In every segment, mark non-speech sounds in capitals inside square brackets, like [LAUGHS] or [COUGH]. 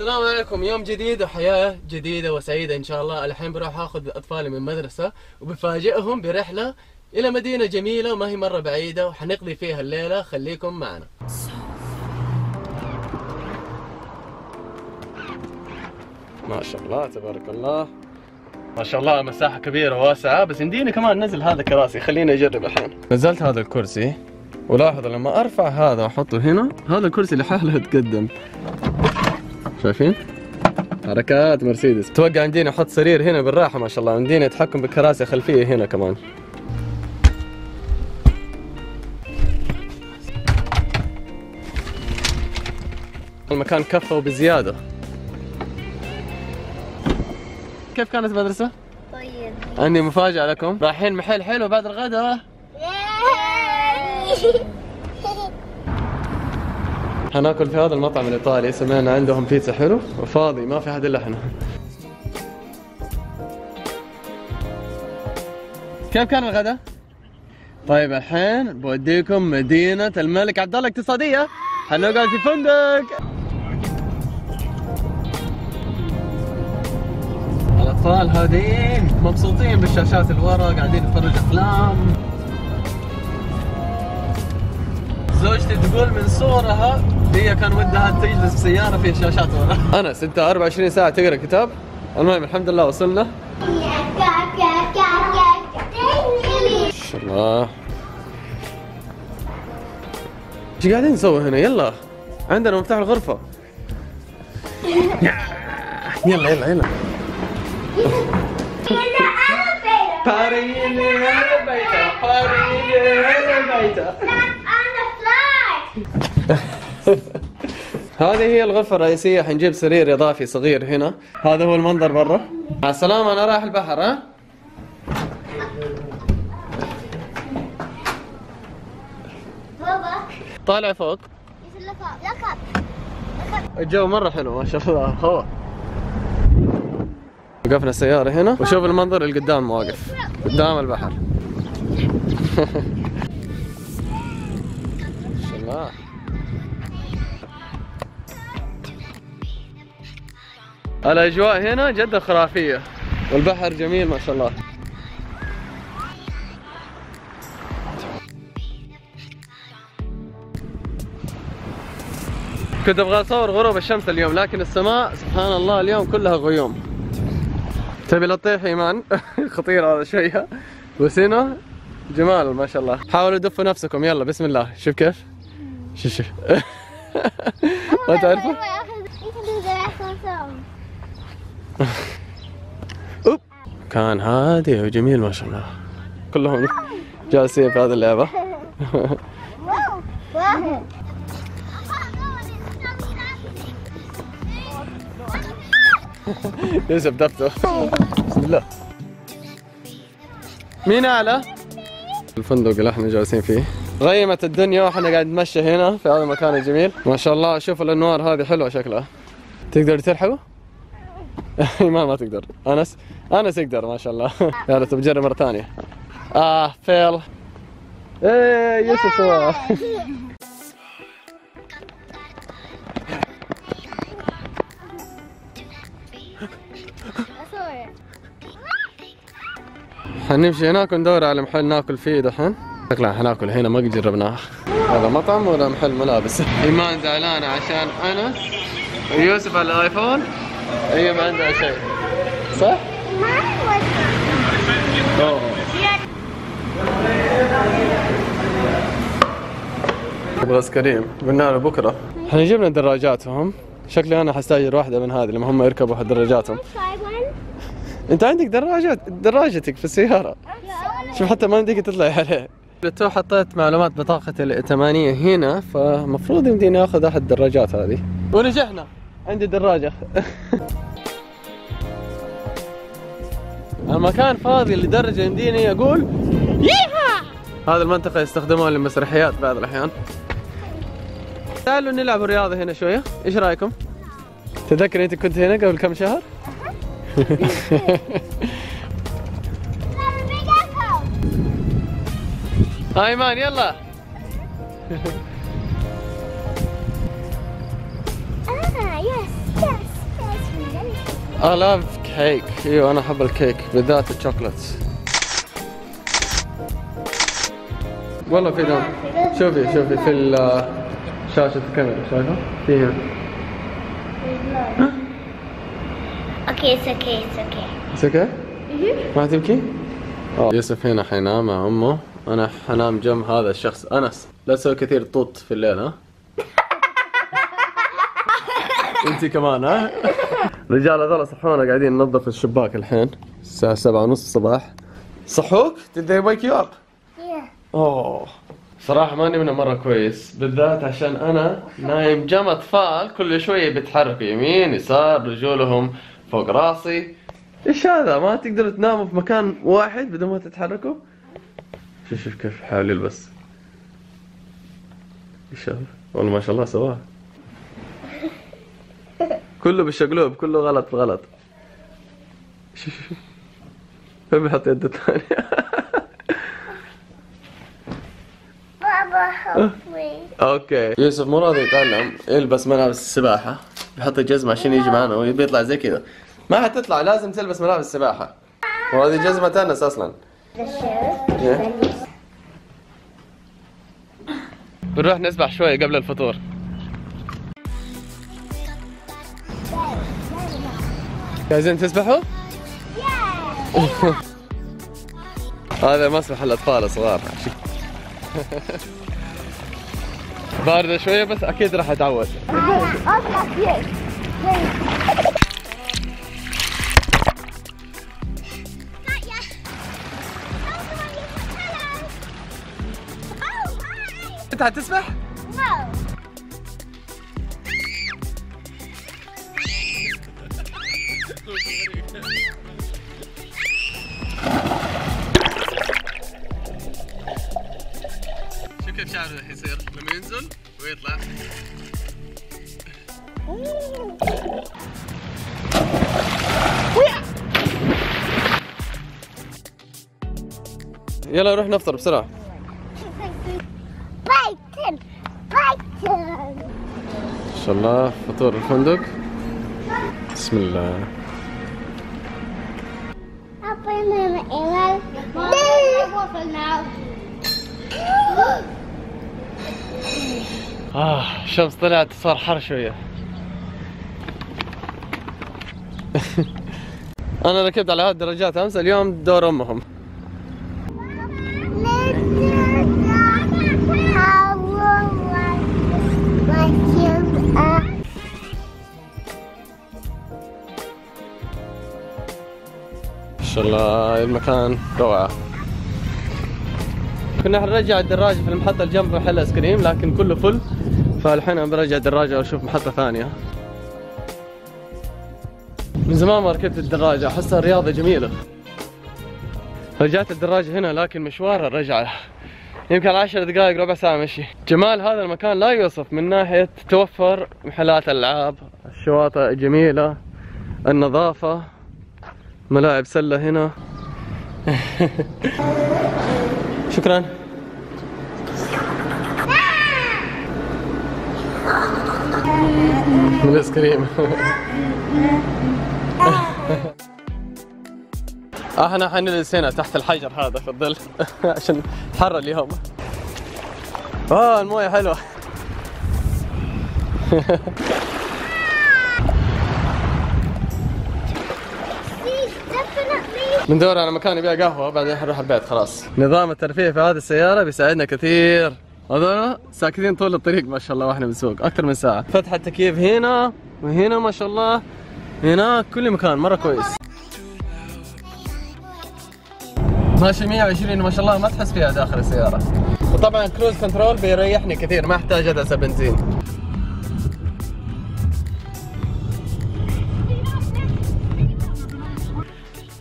السلام عليكم. يوم جديد وحياة جديدة وسعيدة إن شاء الله. الحين بروح أخذ أطفالي من المدرسة وبفاجئهم برحلة إلى مدينة جميلة وما هي مرة بعيدة وحنقضي فيها الليلة. خليكم معنا. ما شاء الله تبارك الله. ما شاء الله مساحة كبيرة واسعة. بس يمديني كمان نزل هذا كراسي خليني أجرب الحين. نزلت هذا الكرسي. ولاحظ لما أرفع هذا وأحطه هنا هذا الكرسي لحاله يتقدم. شايفين؟ حركات مرسيدس. أتوقع يمديني أحط سرير هنا بالراحة ما شاء الله. يمديني أتحكم بالكراسي خلفية هنا كمان. المكان كفى وبزياده كيف كانت المدرسة؟ طيب. عندي مفاجأة لكم. رايحين محل حلو بعد الغداء. حناكل في هذا المطعم الإيطالي سمعنا عندهم بيتزا حلو وفاضي ما في حد إلا إحنا. كيف كان الغداء؟ طيب الحين بوديكم مدينة الملك عبد الله اقتصادية حنقعد في فندق الأطفال هادين مبسوطين بالشاشات اللي ورا قاعدين يتفرجوا أفلام. زوجتي تقول من صورها هي كان ودها تجلس بسيارة فيها شاشات ورا. أنس أنت 24 ساعة تقرأ كتاب. المهم الحمد لله وصلنا. ما شاء الله. إيش قاعدين نسوي هنا؟ يلا. عندنا مفتاح الغرفة. يلا يلا يلا. باريني هلا باريني هلا هذه هي الغرفة الرئيسية. حنجيب سرير إضافي صغير هنا. هذا هو المنظر برا. مع السلامة أنا رايح البحر ها؟ بابا. طالع فوق. الجو مرة حلو ما شاء الله. هوا. وقفنا السيارة هنا. وشوف المنظر اللي قدام واقف. قدام البحر. [LAUGHS] الأجواء هنا جدا خرافية. والبحر جميل ما شاء الله. كنت أبغى أصور غروب الشمس اليوم لكن السماء سبحان الله اليوم كلها غيوم. تبي لطيح إيمان؟ [LAUGHS] خطير هذا شوية. بس هنا جمال ما شاء الله. حاولوا دفوا نفسكم يلا بسم الله. شوف كيف. شوف شوف. [LAUGHS] ما تعرفه؟ أوب. كان هادي وجميل ما شاء الله. كلهم جالسين في هذه اللعبة. [LAUGHS] يوسف دفته بسم الله. مين اعلى؟ الفندق اللي إحنا جالسين فيه. غيمت الدنيا وإحنا قاعد نتمشى هنا في هذا المكان الجميل. ما شاء الله شوف الأنوار هذه حلوة شكلها. تقدر تلحقوا؟ [LAUGHS] ما ما تقدر. انس أنس يقدر ما شاء الله. يلا تبي تجرب مرة ثانية. آه فيل. إيه يوسف سواها حنمشي هناك وندور على محل ناكل فيه دحين. شكلنا حناكل هنا ما قد جربناه هذا مطعم ولا محل ملابس؟ إيمان زعلانه عشان أنا ويوسف على الآيفون. هي ما عندها شيء. صح؟ أوه. أبغى كريم قلنا له بكرة. إحنا جبنا دراجاتهم. شكلي أنا حستأجر واحدة من هذه لما هم يركبوا دراجاتهم أنت عندك دراجات دراجتك في السيارة. شوف حتى ما يمديك تطلعي عليه. تو حطيت معلومات بطاقة الائتمانية هنا فمفروض يمديني آخذ أحد الدراجات هذه. ونجحنا. عندي دراجة. المكان فاضي لدرجة يمديني أقول ييها! هذه المنطقة يستخدموها للمسرحيات بعض الأحيان. تعالوا نلعب رياضة هنا شوية. إيش رأيكم؟ تذكر أنت كنت هنا قبل كم شهر؟ [LAUGHS] [LAUGHS] أيمان يلا. I love cake أيوه أنا احب الكيك بالذات الشوكولات والله في دم شوفي شوفي في ال- شاشة الكاميرا شايفة؟ فيها Okay, it's okay, it's okay. بس أوكي؟ ما تبكي؟ آه. يوسف هنا حينام مع أمه أنا حنام جنب هذا الشخص أنس لا تسوي كثير طوط في الليل ها؟ انت كمان ها؟ رجال هذول صحونا قاعدين ننظف الشباك الحين. الساعة سبعة ونص الصباح صحوك؟ Did they wake you up? Yeah. أوه. صراحة ماني منه مرة كويس. بالذات عشان أنا نايم جنب أطفال كل شوية بيتحركوا يمين يسار رجولهم فوق راسي. إيش هذا؟ ما تقدروا تناموا في مكان واحد بدون ما تتحركوا؟ شوف شوف كيف حاول يلبس إيش هذا والله ما شاء الله سواه كله بالشقلوب كله غلط في غلط. شوف شوف شوف. فين بيحط يده الثانية؟ Baba, help me. أوكي. يوسف مو راضي يتعلم. يلبس ملابس السباحة. يحط الجزمة عشان يجي معنا وبيطلع زي كذا. ما حتطلع لازم تلبس ملابس السباحة. وهذه جزمة تنس أصلا. بنروح نسبح شوي قبل الفطور. جاهزين تسبحوا؟ هذا مسبح الأطفال الصغار باردة شوية بس أكيد راح أتعود إنت حتسبح؟ شعره راح يصير لما ينزل ويطلع. يلا نروح نفطر بسرعة. Bacon. Bacon. إن شاء الله فطور الفندق. بسم الله. آه الشمس طلعت صار حر شوية. [LAUGHS] أنا ركبت على هذه الدراجات أمس اليوم دور أمهم. ما شاء الله المكان روعة. كنا حنرجع الدراجة في المحطة اللي جنب محل آيس كريم لكن كله فل. فالحين برجع الدراجة وأشوف محطة ثانية. من زمان ما ركبت الدراجة أحسها رياضة جميلة. رجعت الدراجة هنا لكن مشوار الرجعة يمكن عشر دقائق ربع ساعة مشي. جمال هذا المكان لا يوصف من ناحية توفر محلات ألعاب. الشواطئ جميلة النظافة ملاعب سلة هنا. [LAUGHS] شكرا. من الايس كريم إحنا حنجلس هنا تحت الحجر هذا في الظل [LAUGHS] عشان حر اليوم. آه الموية حلوة. [LAUGHS] بندور على مكان يبيع قهوة بعدين حنروح البيت خلاص. نظام الترفيه في هذه السيارة بيساعدنا كثير. هذول ساكتين طول الطريق ما شاء الله وإحنا بنسوق أكثر من ساعة. فتح التكييف هنا وهنا ما شاء الله هناك كل مكان مرة كويس. ماشي 120 ما شاء الله ما تحس فيها داخل السيارة. وطبعا كروز كنترول بيريحني كثير ما أحتاج ادعس بنزين.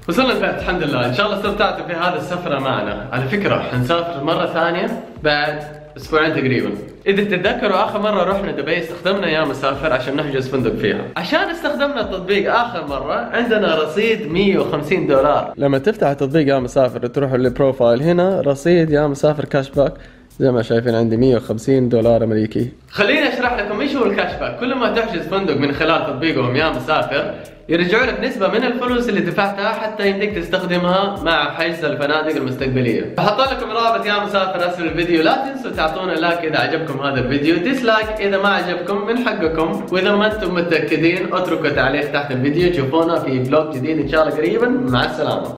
وصلنا البيت الحمد لله. إن شاء الله استمتعتوا في هذه السفرة معنا. على فكرة حنسافر مرة ثانية بعد أسبوعين تقريبا. إذا تتذكروا آخر مرة رحنا دبي استخدمنا يا مسافر عشان نحجز فندق فيها. عشان استخدمنا التطبيق آخر مرة عندنا رصيد 150 دولار. لما تفتح التطبيق يا مسافر تروح لل profile هنا رصيد يا مسافر cash back زي ما شايفين عندي 150 دولار أمريكي. خليني أشرح لكم إيش هو ال cash back كل ما تحجز فندق من خلال تطبيقهم يا مسافر يرجعوا لك نسبة من الفلوس اللي دفعتها حتى يمديك تستخدمها مع حجز الفنادق المستقبلية. بحط لكم رابط يا مسافر اسفل الفيديو. لا تنسوا تعطونا like إذا عجبكم هذا الفيديو. dislike إذا ما عجبكم من حقكم. وإذا ما أنتم متأكدين اتركوا تعليق تحت الفيديو تشوفونا في vlog جديد إن شاء الله قريبا. مع السلامة.